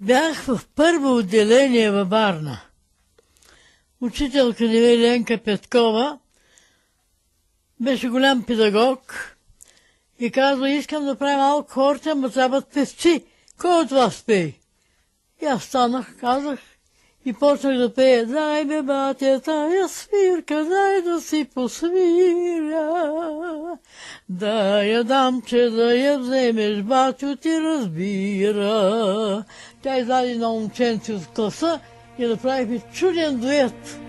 Бях в първо отделение във Варна. Учителка ни бе Ленка Петкова, беше голям педагог и казва, искам да правя малко хората, ама трябват певци. Кой от вас пее? И аз станах, казах и почнах да пея. Дай бе, батя, тая свирка, дай да си посвиря. Да я дам, че да я вземеш, батю ти разбира. Тя издаде на момченци от класа и направихме чуден дует.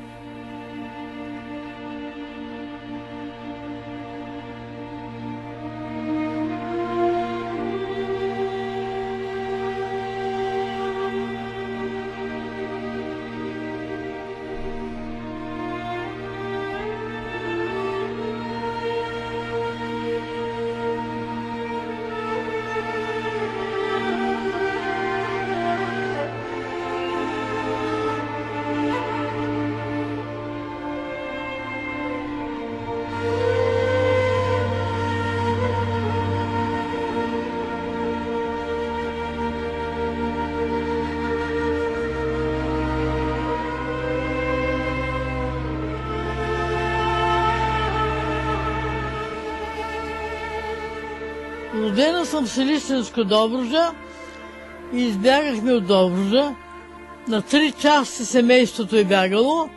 Родена съм в Селищенска Добружа и избягахме от Добружа. На три части семейството е бягало.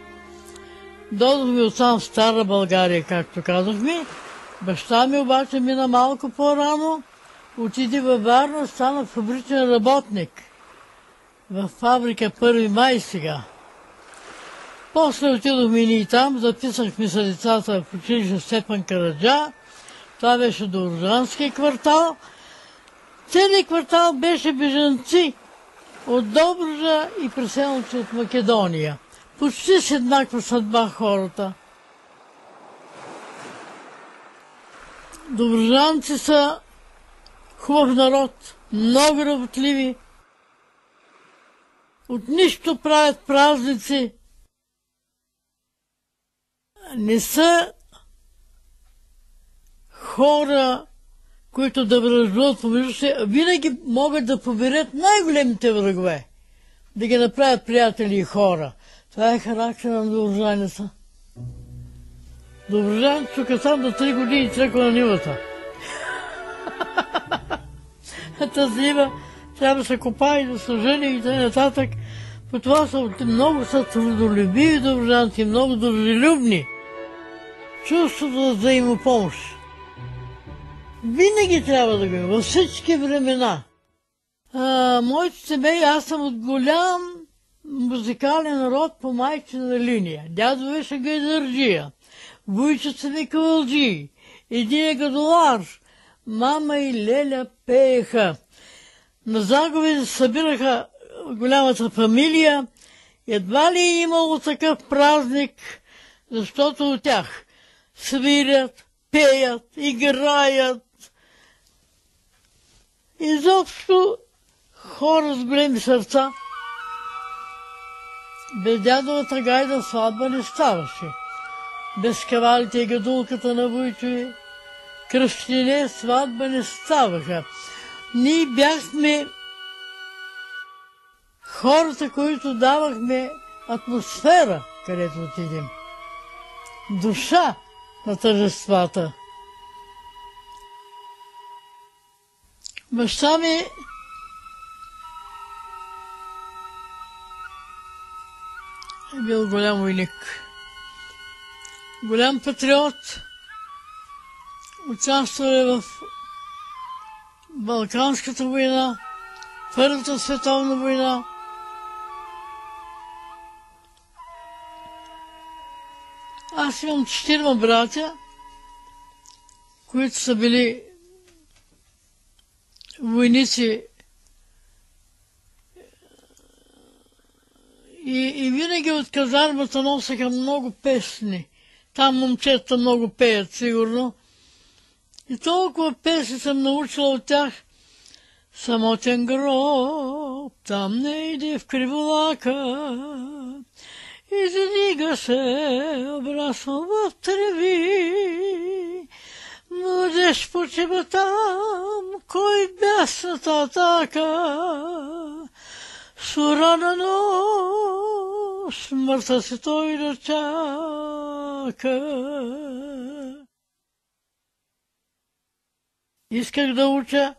Додохме сам в Стара България, както казахме. Баща ми обаче мина малко по-рано. Отиде във Варна, стана фабричен работник. В фабрика Първи май сега. После отидохме и там, записахме се децата в училище Степан Караджа. Това беше Дорожански квартал. Целият квартал беше бежанци от Добружа и преселници от Македония. Почти с еднаква съдба хората. Доброжанци са хубав народ, много работливи. От нищо правят празници. Не са хора, които да връждуват помежду си, винаги могат да поберат най-големите врагове, да ги направят приятели и хора. Това е характер на доброжаница. Доброжан, тук сам до три години тръгва на нивата. Тази нива трябва да се копае, да се жени и т.н. По това са много са трудолюбиви доброжанци, много дружелюбни. Чувството за взаимопомощ. Винаги трябва да го има, във всички времена. А, моето семейство, аз съм от голям музикален род по майчина линия. Дядо беше гайдърджия, войчица ми кавалджи, един е гадолар, мама и Леля пееха. На загови събираха голямата фамилия. Едва ли е имало такъв празник, защото от тях свирят, пеят, играят, Изобщо хора с големи сърца. Без дядовата гайда сватба не ставаше. Без кавалите и гадулката на Войчови, кръщине сватба не ставаха. Ние бяхме хората, които давахме атмосфера, където отидем. Душа на тържествата. Баща ми е бил голям войник. Голям патриот. Участвал е в Балканската война, Първата световна война. Аз имам четирима братя, които са били войници. И, и винаги от казармата носеха много песни. Там момчета много пеят, сигурно. И толкова песни съм научила от тях. Самотен гроб, там не иде в криволака. Издига се, обрасва в треви. Младеж почива там, кой бясната атака. Сурана нощ, смъртта си той да. Исках да уча,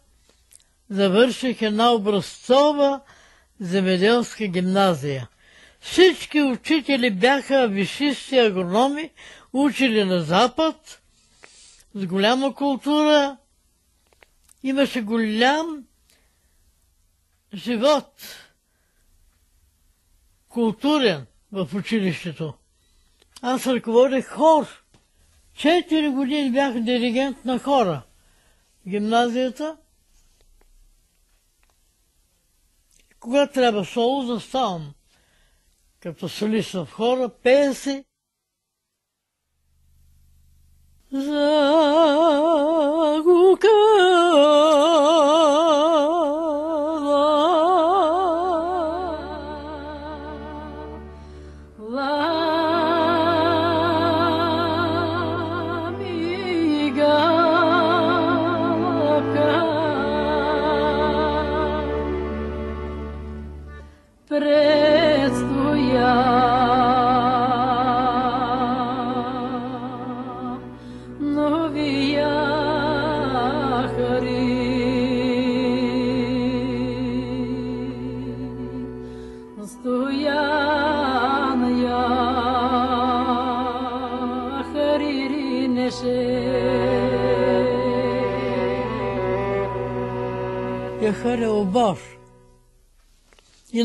завърших една образцова земеделска гимназия. Всички учители бяха висшисти агрономи, учили на Запад, с голяма култура. Имаше голям живот, културен в училището. Аз ръководех хор. Четири години бях диригент на хора. Гимназията. Когато трябва соло, заставам като солист в хора, пее се. 热舞歌。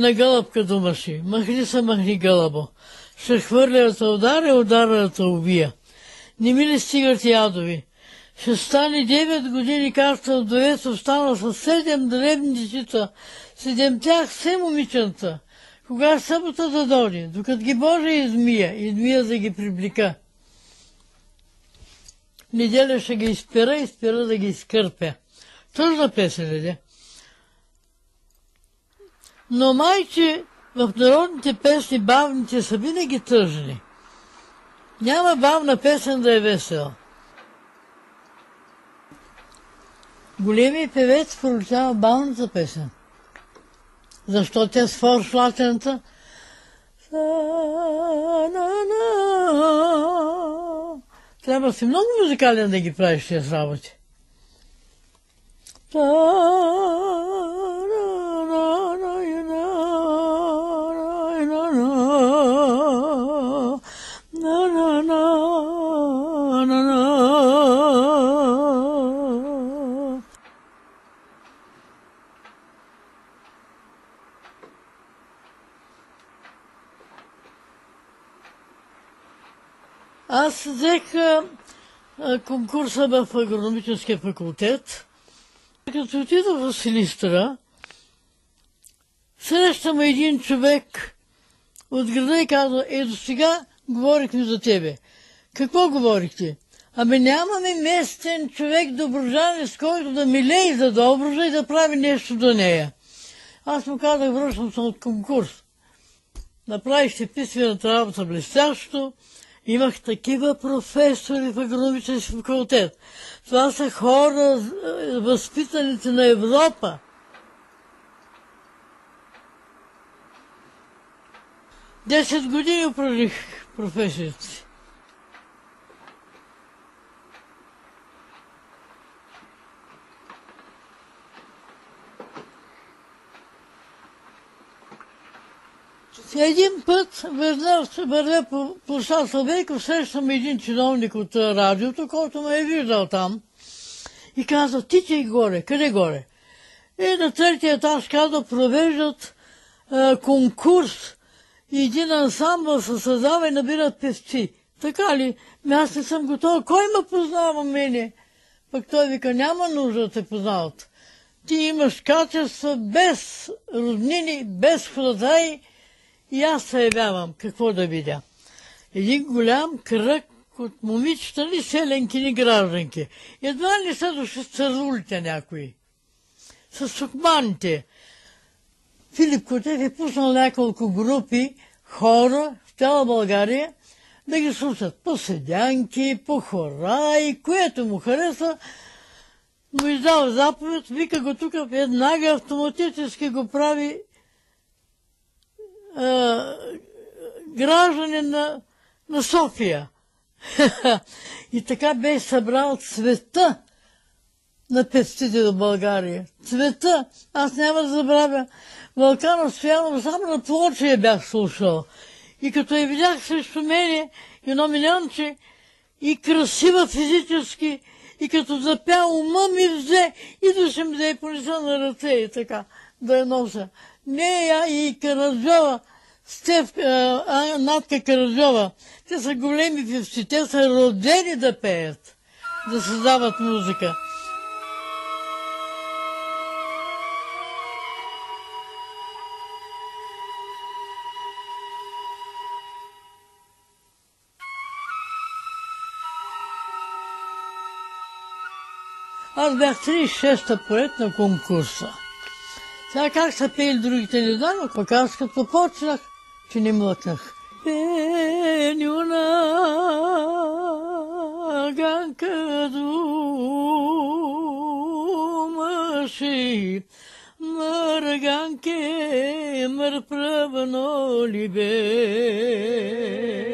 И на гълъбка дома си. Махни се, махни гълъбо. Ще хвърля те ударя, да убия. Не ми ли стигат ядови? Ще стане 9 години, както вдовец остана с седем дребни дечица, седемтях все момиченца. Кога събота да дойде, докато ги Боже измия, измия да ги приблика. Неделя ще ги изпира, изпира да ги изкърпя. Тъжна песен е, но майче в народните песни бавните са винаги тъжни. Няма бавна песен да е весела. Големият певец проличава бавната песен. Защо тя с форшлатената? Трябва си много музикален да ги правиш тези работи. Взех конкурса в агрономическия факултет. Като отидох в Силистра, срещам един човек от града и казва, е до сега говорихме за тебе. Какво говорихте? Ами нямаме местен човек доброжанец, който да милее за Доброжа и да прави нещо до нея. Аз му казах, връщам се от конкурс. Направихте писмената работа блестящо, Имах такива професори в агрономически факултет. Това са хора, е, възпитаните на Европа. Десет години упражних професията си. Един път вървя по площад Славейков, срещам един чиновник от радиото, който ме е виждал там. И казва, ти горе, къде горе? И на третия етаж казва, провеждат а, конкурс един ансамбъл се създава и набират певци. Така ли? Ми аз не съм готова. Кой ме познава мене? Пък той вика, няма нужда да те познават. Ти имаш качества без роднини, без хладаи, и аз се явявам какво да видя. Един голям кръг от момичета, ни селенки, ни гражданки. Едва не са дошли с църулите някои. С сукманите. Филип Котев е пуснал няколко групи хора в цяла България да ги слушат по седянки, по хора и което му харесва, му издава заповед, вика го тук, веднага автоматически го прави гражданин на, на София. и така бе събрал цвета на певците до България. Цвета. Аз няма да забравя. Вълкана Стоянов само на плоча я бях слушал. И като я видях срещу мене, едно минанче, и красива физически, и като запя ума ми взе, и ще ми да я понеса на ръце и така, да я нося. Не я и Караджова, Стев, а, Натка Караджова, те са големи певци, те са родени да пеят, да създават музика. Аз бях 36-та поет на конкурса. Сега как са пели другите не знам, пък аз като почнах, че не млъкнах. Пенюна ганка думаши, мърганке мър правно ли бе?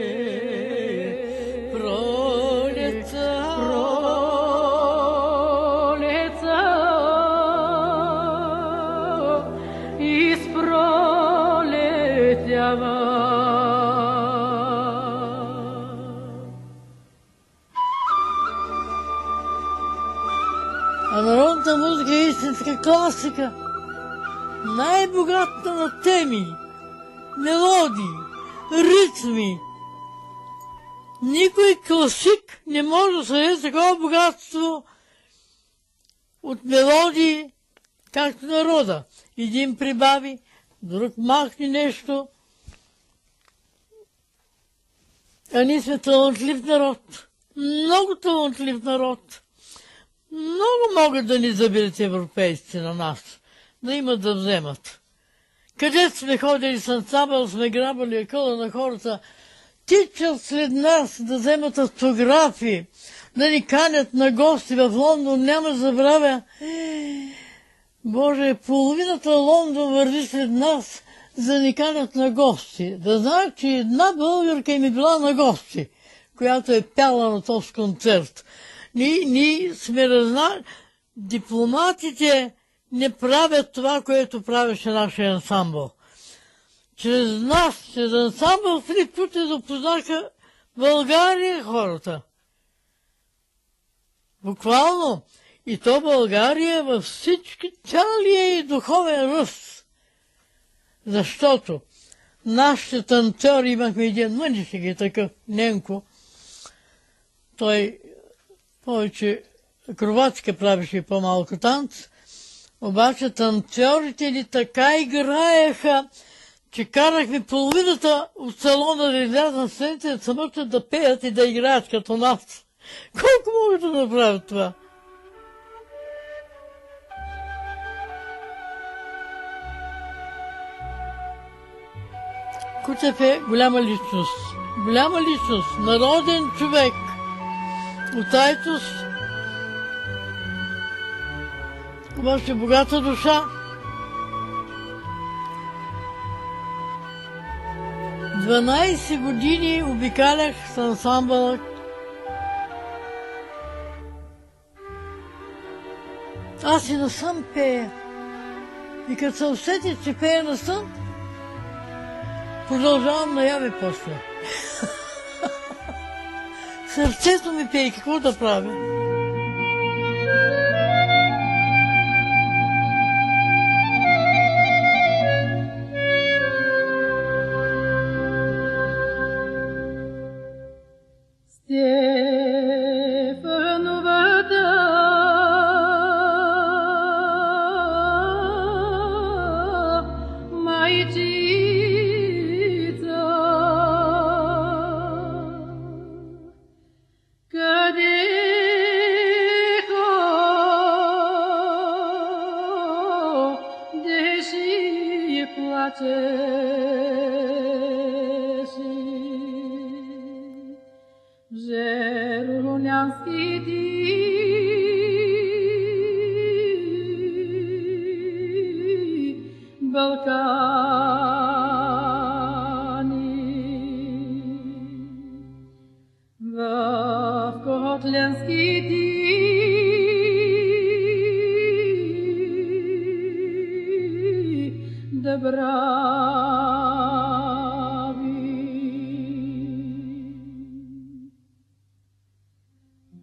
Класика, най-богата на теми, мелодии, ритми. Никой класик не може да съде такова богатство от мелодии, както народа. Един прибави, друг махне нещо. А ние сме талантлив народ. Много талантлив народ. Много могат да ни заберат европейците на нас, да имат да вземат. Къде сме ходили с ансамбъл, сме грабали къла на хората, тичат след нас да вземат автографи, да ни канят на гости в Лондон, няма забравя. Боже, половината Лондон върви след нас, за да ни канят на гости. Да знаят, че една българка им е била на гости, която е пяла на този концерт. Ние, ние сме разнали. Дипломатите не правят това, което правеше нашия ансамбъл. Чрез нас, чрез ансамбъл, три пъти запознаха България хората. Буквално. И то България във всички цялия и духовен ръст. Защото нашите танцори имахме един мъничък и такъв, Ненко. Той повече кровачка правеше по-малко танц, обаче танцорите ни така играеха, че карахме половината от салона да излязат на сцените, самото да пеят и да играят като нас. Колко могат да направят това? Кутев е голяма личност. Голяма личност, народен човек – от Айтос. Обаче богата душа. Дванайсет години обикалях с ансамбъла Аз и насън пея. И като се усетих, че пея на сън, продължавам наяве после. Сърцето ми пее, какво да правя?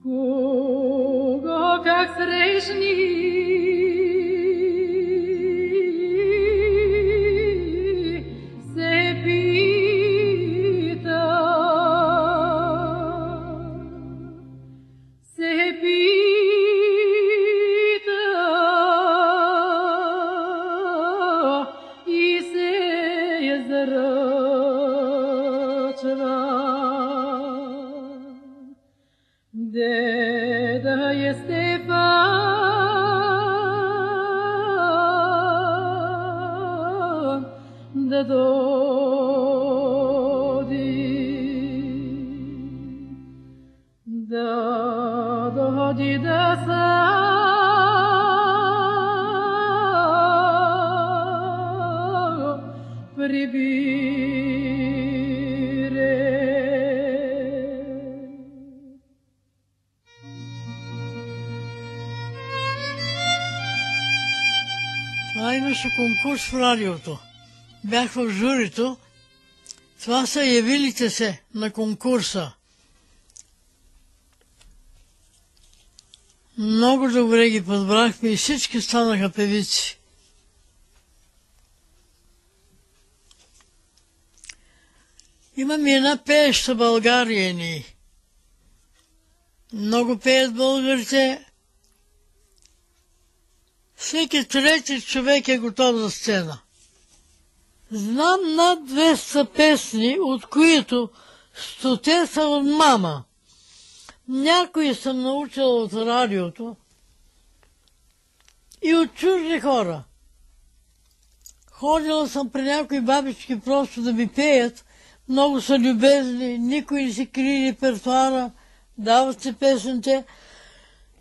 О, как срежний прибире. Това имаше конкурс в радиото. Бях в журито. Това са явилите се на конкурса. Много добре ги подбрахме и всички станаха певици. Имаме една пееща България ни. Много пеят българите. Всеки трети човек е готов за сцена. Знам над 200 песни, от които стоте са от мама. Някои съм научила от радиото и от чужди хора. Ходила съм при някои бабички просто да ми пеят. Много са любезни, никой не си крие репертуара, дават си песните.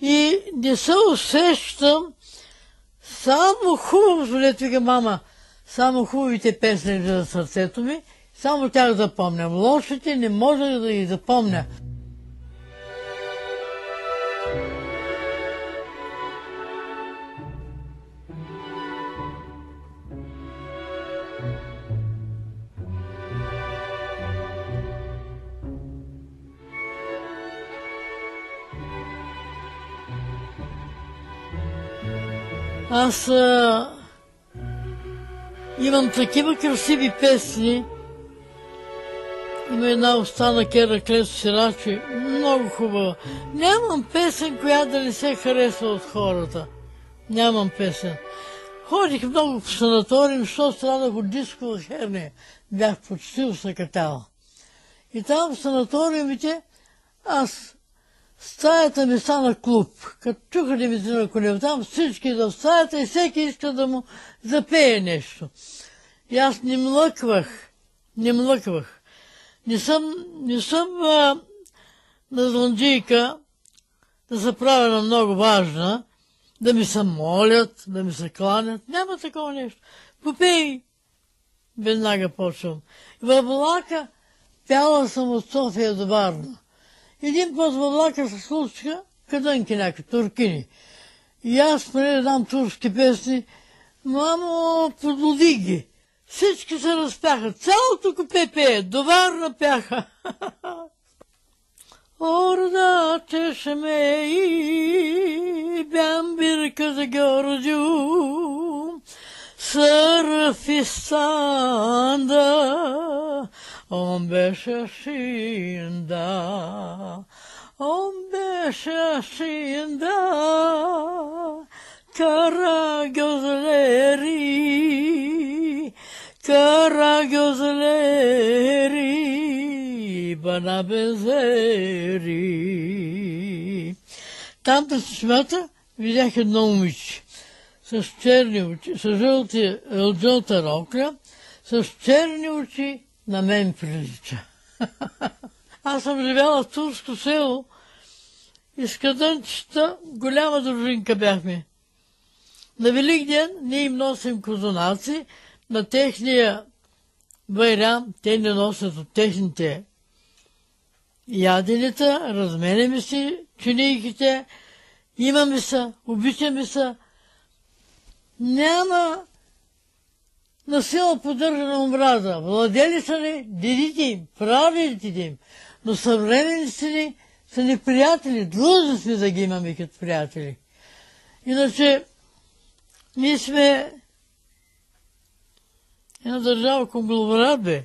И не се усещам само хубавото, дето вика мама, само хубавите песни за сърцето ми, само тях запомням. Лошите не можех да ги запомня. Аз а, имам такива красиви песни. Има една остана Кера Клесо Сирачи, много хубава. Нямам песен, която да не се харесва от хората. Нямам песен. Ходих много по санаториум, защото страдах от дискова херния. Бях почти усъкатяла. И там в санаториумите аз стаята ми стана клуб. Като чуха да ми на колев там, всички в стаята и всеки иска да му запее нещо. И аз не млъквах, не млъквах. Не съм, не съм а, на зланджийка да се правя на много важна, да ми се молят, да ми се кланят. Няма такова нещо. Попей! Веднага почвам. Във влака пяла съм от София до Варна. Един път във влака се случиха кадънки някакви, туркини. И аз да дам турски песни, мамо, подлови ги. Всички се разпяха. Цялото купе пее. До Варна пяха. Орда ме и бям бирка за гордю. Он беше шинда, он беше шинда, kara gözleri, kara gözleri. Там се смята, видях едно момиче с черни очи, с жълти, жълта рокля, с черни очи на мен прилича. Аз съм живяла в турско село и с кадънчета голяма дружинка бяхме. На Велик ден ние им носим козунаци, на техния байрам те не носят от техните яденета, разменяме си чинейките, имаме са, обичаме са. Няма на сила поддържана омраза. Владели са ни дедите им, прадедите им, но съвременниците ни са ни приятели, длъжни сме да ги имаме като приятели. Иначе, ние сме една държава конгломерат, бе.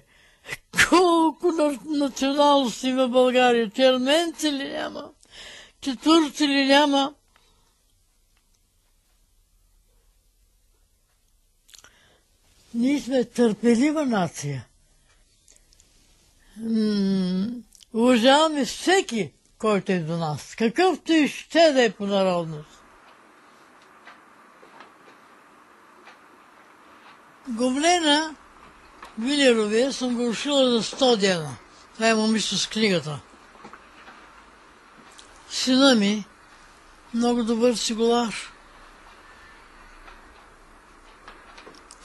Колко националности има България? Черменци ли няма? Четвърци ли няма? Ние сме търпелива нация. уважаваме всеки, който е до нас, какъвто и ще да е по народност. Говнена Вилеровия съм го ушила за 100 дена. Това е момичето с книгата. Сина ми, много добър сигулар.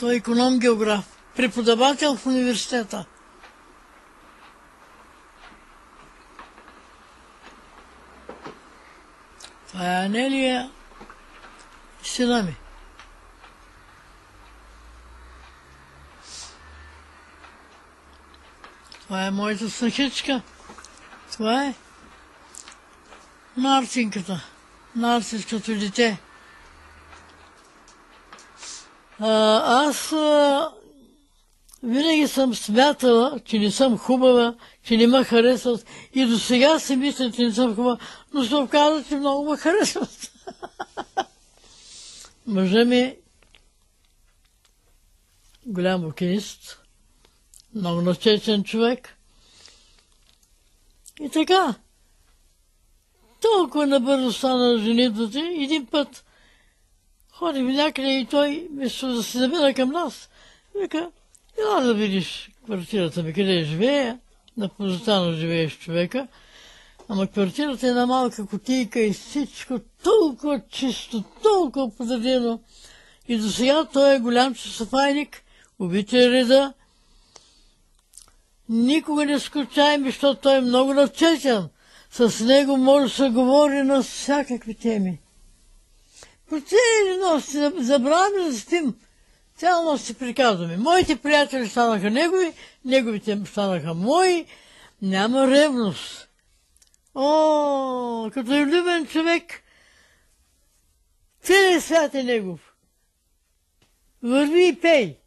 Той е економ-географ, преподавател в университета. Това е Анелия, сина ми. Това е моята снахичка. Това е Марцинката. Нарцинското дете. А, аз а, винаги съм смятала, че не съм хубава, че не ме харесват. И до сега си мисля, че не съм хубава, но се оказа, че много ме харесват. Мъжа ми голям букинист, много начечен човек. И така, толкова набързо стана женитвата, един път ходим някъде и той, вместо да се замина към нас, вика, ела да видиш квартирата ми, къде живея, на позитано живееш човека, ама квартирата е една малка котийка и всичко толкова чисто, толкова подредено. И до сега той е голям часофайник, обича реда, никога не скучаем, защото той е много навчечен. С него може да се говори на всякакви теми. По цели нощи забравяме да спим. Цяла нощ си приказваме. Моите приятели станаха негови, неговите станаха мои. Няма ревност. О, като е любен човек, целият свят е негов. Върви и пей.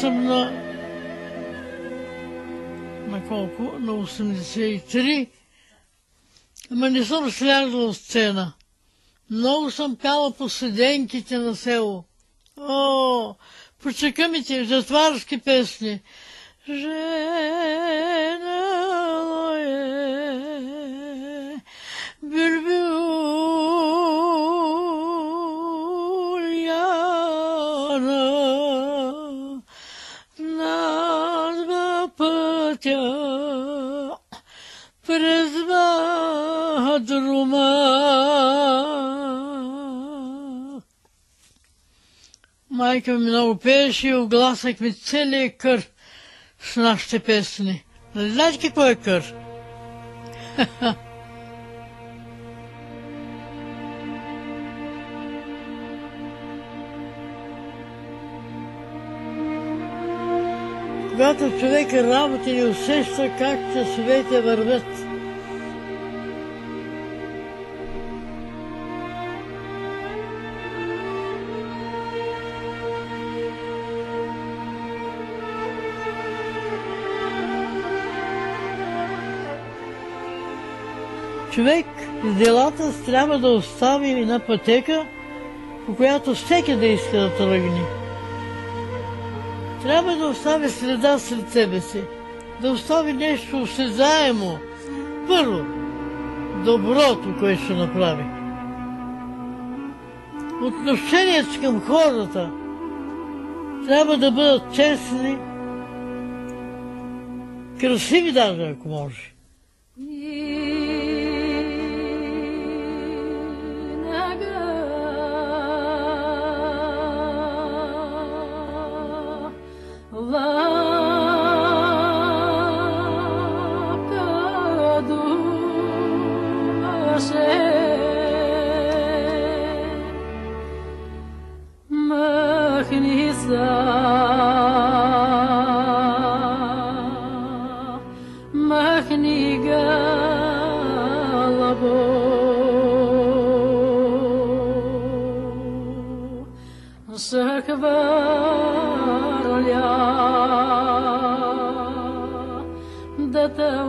Съм на... на колко? На 83. Ама не съм слязла от сцена. Много съм пяла по седенките на село. О, по чекамите затварски песни. Женало Рума. Майка ми много пееше и огласахме целия кър с нашите песни. Не знаете какво е кър? Когато човек работи и усеща как часовете вървят. Човек с делата трябва да остави една пътека, по която всеки да иска да тръгне. Трябва да остави следа сред себе си, да остави нещо осезаемо. Първо, доброто, което ще направи. Отношението към хората трябва да бъдат честни, красиви даже, ако може. Love, the